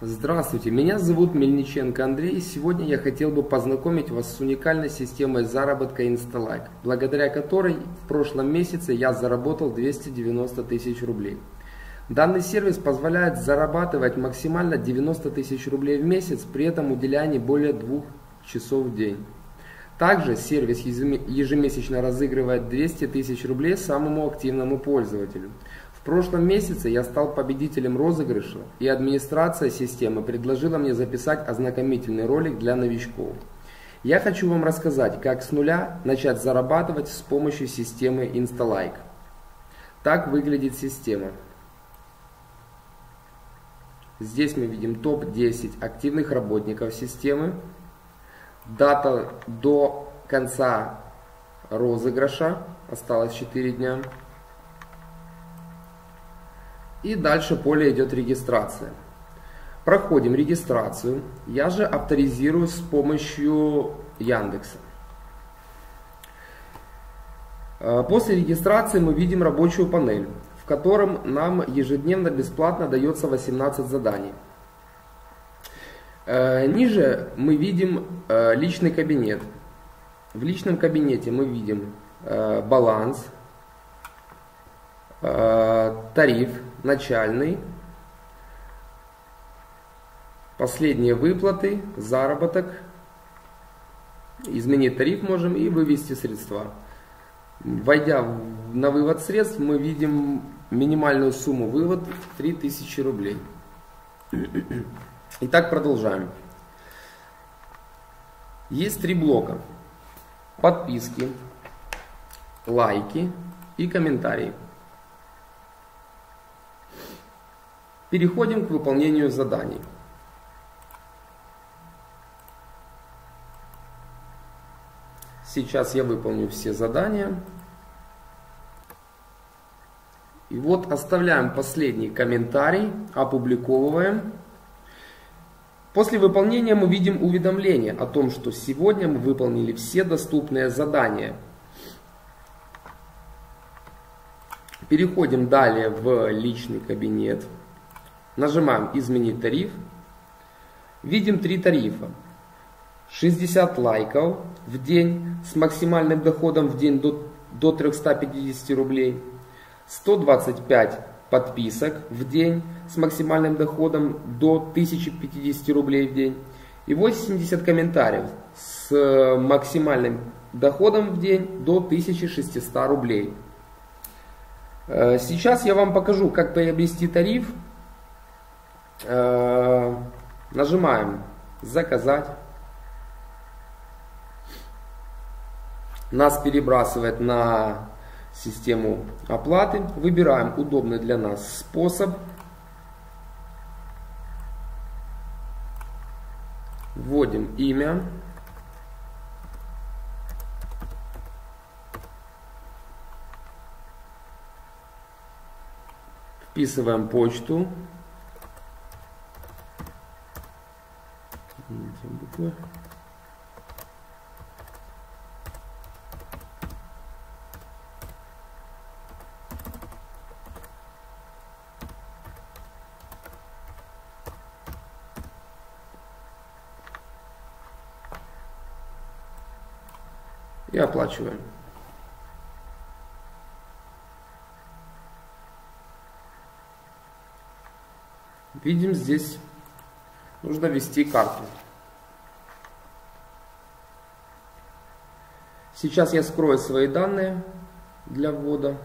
Здравствуйте, меня зовут Мельниченко Андрей. Сегодня я хотел бы познакомить вас с уникальной системой заработка InstaLike, благодаря которой в прошлом месяце я заработал 290 тысяч рублей. Данный сервис позволяет зарабатывать максимально 90 тысяч рублей в месяц, при этом уделяя не более двух часов в день. Также сервис ежемесячно разыгрывает 200 тысяч рублей самому активному пользователю. Прошлом месяце я стал победителем розыгрыша, и администрация системы предложила мне записать ознакомительный ролик для новичков. Я хочу вам рассказать, как с нуля начать зарабатывать с помощью системы InstaLike. Так выглядит система. Здесь мы видим топ-10 активных работников системы. Дата до конца розыгрыша, осталось 4 дня. И дальше поле идет регистрация. Проходим регистрацию. Я же авторизируюсь с помощью Яндекса. Э, после регистрации мы видим рабочую панель котором нам ежедневно бесплатно дается 18 заданий. Э, ниже мы видим э, личный кабинет. В личном кабинете мы видим баланс, тариф начальный, последние выплаты, заработок, изменить тариф можем и вывести средства. Войдя на вывод средств, мы видим минимальную сумму вывод 3000 рублей. Итак, продолжаем. Есть три блока. Подписки, лайки и комментарии. Переходим к выполнению заданий. Сейчас я выполню все задания. И вот оставляем последний комментарий, опубликовываем. После выполнения мы видим уведомление о том, что сегодня мы выполнили все доступные задания. Переходим далее в личный кабинет. Нажимаем «Изменить тариф». Видим три тарифа. 60 лайков в день с максимальным доходом в день до, до 350 рублей – 125 подписок в день с максимальным доходом до 1050 рублей в день и 80 комментариев с максимальным доходом в день до 1600 рублей. Э, сейчас я вам покажу, как приобрести тариф. Э, нажимаем «Заказать». Нас перебрасывает на систему оплаты, выбираем удобный для нас способ, вводим имя, вписываем почту, буквы. и оплачиваем. Видим здесь нужно ввести карту. Сейчас я скрою свои данные для ввода.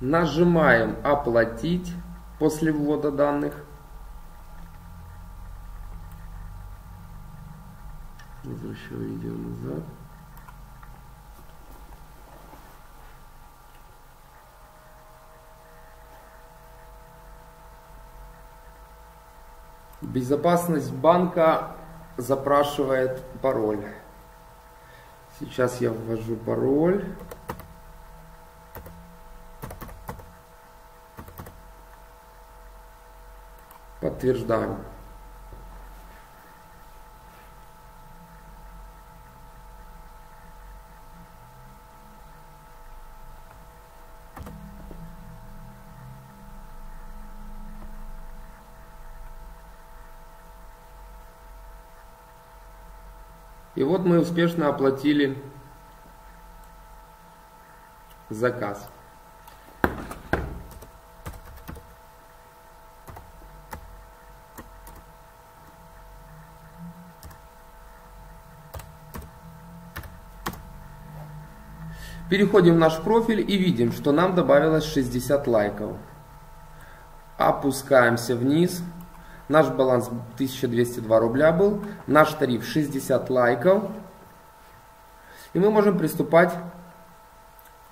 Нажимаем «Оплатить» после ввода данных. Возвращаю видео назад. Безопасность банка запрашивает пароль. Сейчас я ввожу пароль. Подтверждаем. И вот мы успешно оплатили заказ. Переходим в наш профиль и видим, что нам добавилось 60 лайков. Опускаемся вниз. Наш баланс 1202 рубля был. Наш тариф 60 лайков. И мы можем приступать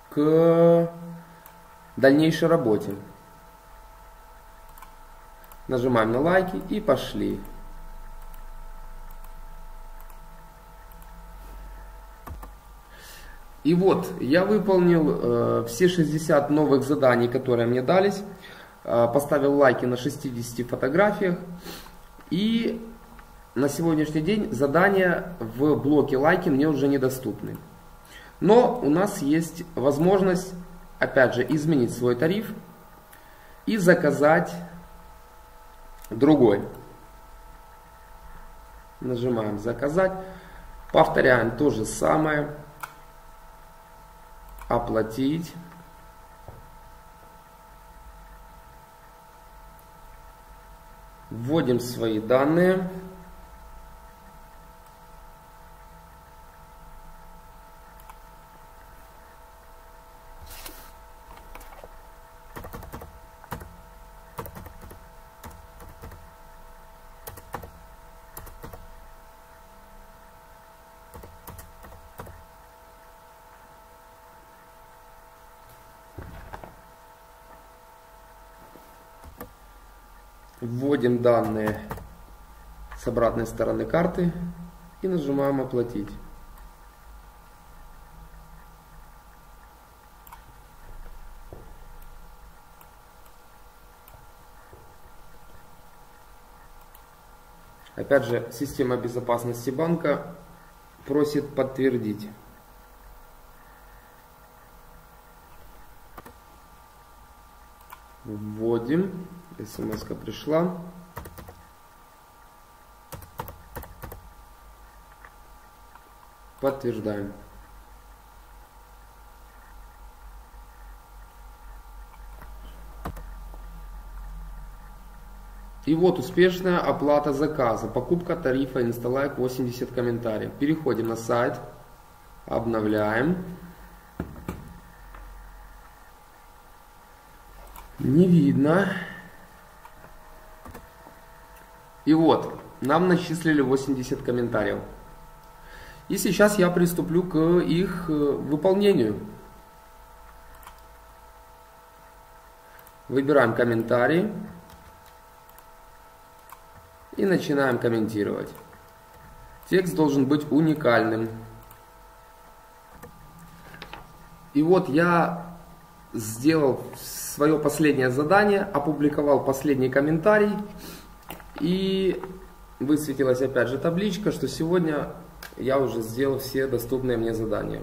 к дальнейшей работе. Нажимаем на лайки и пошли. И вот, я выполнил э, все 60 новых заданий, которые мне дались. Э, поставил лайки на 60 фотографиях. И на сегодняшний день задания в блоке лайки мне уже недоступны. Но у нас есть возможность, опять же, изменить свой тариф и заказать другой. Нажимаем заказать. Повторяем то же самое оплатить. Вводим свои данные. Вводим данные с обратной стороны карты и нажимаем оплатить. Опять же, система безопасности банка просит подтвердить. Вводим смс пришла. Подтверждаем. И вот успешная оплата заказа. Покупка тарифа Installike 80 комментариев. Переходим на сайт. Обновляем. Не видно. И вот, нам начислили 80 комментариев. И сейчас я приступлю к их э, выполнению. Выбираем комментарий. И начинаем комментировать. Текст должен быть уникальным. И вот я сделал свое последнее задание, опубликовал последний комментарий. И высветилась опять же табличка, что сегодня я уже сделал все доступные мне задания.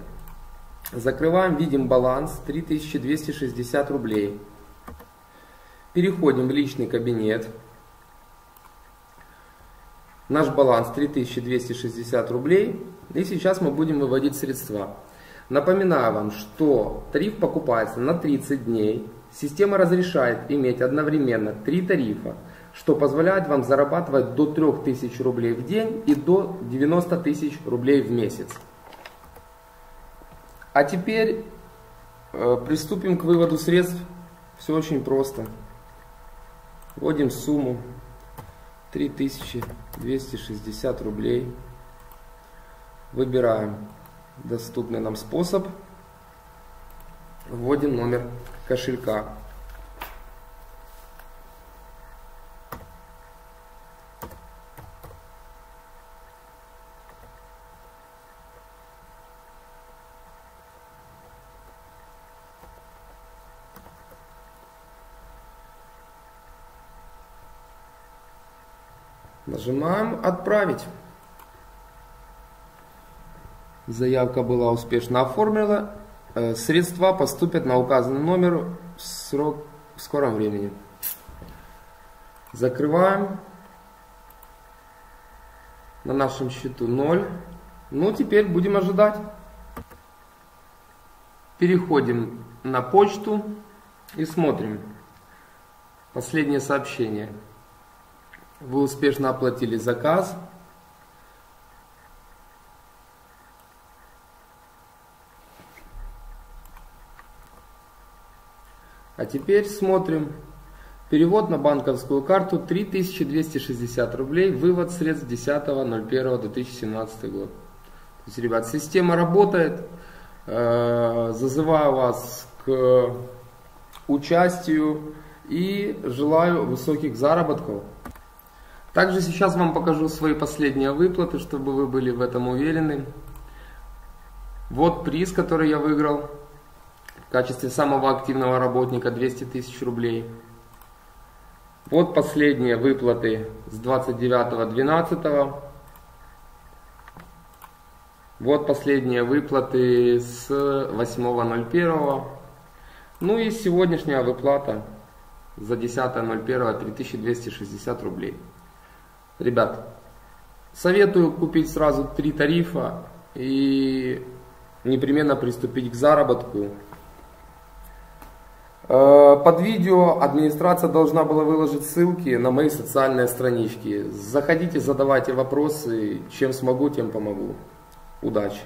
Закрываем, видим баланс 3260 рублей. Переходим в личный кабинет. Наш баланс 3260 рублей. И сейчас мы будем выводить средства. Напоминаю вам, что тариф покупается на 30 дней. Система разрешает иметь одновременно три тарифа, что позволяет вам зарабатывать до 3000 рублей в день и до 90 тысяч рублей в месяц. А теперь э, приступим к выводу средств. Все очень просто. Вводим сумму 3260 рублей. Выбираем доступный нам способ. Вводим номер кошелька. Нажимаем «Отправить». Заявка была успешно оформлена. Э, средства поступят на указанный номер в, срок, в скором времени. Закрываем. На нашем счету 0. Ну, теперь будем ожидать. Переходим на почту и смотрим. Последнее сообщение. Вы успешно оплатили заказ. А теперь смотрим. Перевод на банковскую карту 3260 рублей. Вывод средств 10.01.2017 год. То есть, ребят, система работает. Э, зазываю вас к участию и желаю высоких заработков. Также сейчас вам покажу свои последние выплаты, чтобы вы были в этом уверены. Вот приз, который я выиграл в качестве самого активного работника 200 тысяч рублей. Вот последние выплаты с 29.12. Вот последние выплаты с 8.01. Ну и сегодняшняя выплата за 10.01 3260 рублей. Ребят, советую купить сразу три тарифа и непременно приступить к заработку. Э, под видео администрация должна была выложить ссылки на мои социальные странички. Заходите, задавайте вопросы. Чем смогу, тем помогу. Удачи!